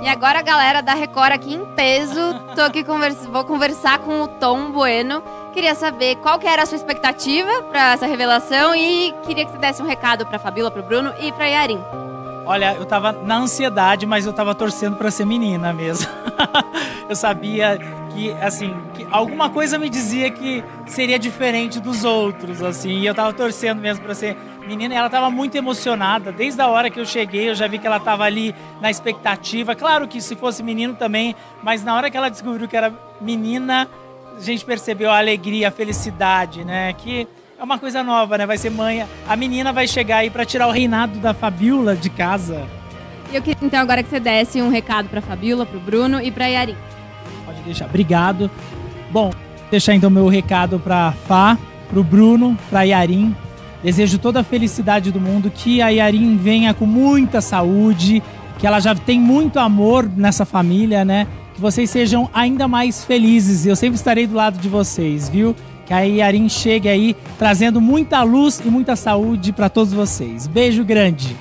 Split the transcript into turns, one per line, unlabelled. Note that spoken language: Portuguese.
E agora a galera da Record aqui em peso. Tô aqui convers... vou conversar com o Tom Bueno. Queria saber qual que era a sua expectativa para essa revelação e queria que você desse um recado para Fabíola, para o Bruno e para Yarin.
Olha, eu tava na ansiedade, mas eu tava torcendo para ser menina mesmo. eu sabia que, assim, que alguma coisa me dizia que seria diferente dos outros, assim, e eu tava torcendo mesmo para ser menina. Ela tava muito emocionada. Desde a hora que eu cheguei, eu já vi que ela tava ali na expectativa. Claro que se fosse menino também, mas na hora que ela descobriu que era menina, a gente percebeu a alegria, a felicidade, né? Que é uma coisa nova, né? Vai ser mãe. A menina vai chegar aí para tirar o reinado da Fabiola de casa.
E eu queria então agora que você desse um recado para Fabiola, para o Bruno e para Yarin.
Deixar. Obrigado. Bom, deixar então meu recado para Fá, para o Bruno, para Yarin. Desejo toda a felicidade do mundo, que a Yarin venha com muita saúde, que ela já tem muito amor nessa família, né? Que vocês sejam ainda mais felizes. Eu sempre estarei do lado de vocês, viu? Que a Yarin chegue aí trazendo muita luz e muita saúde para todos vocês. Beijo grande.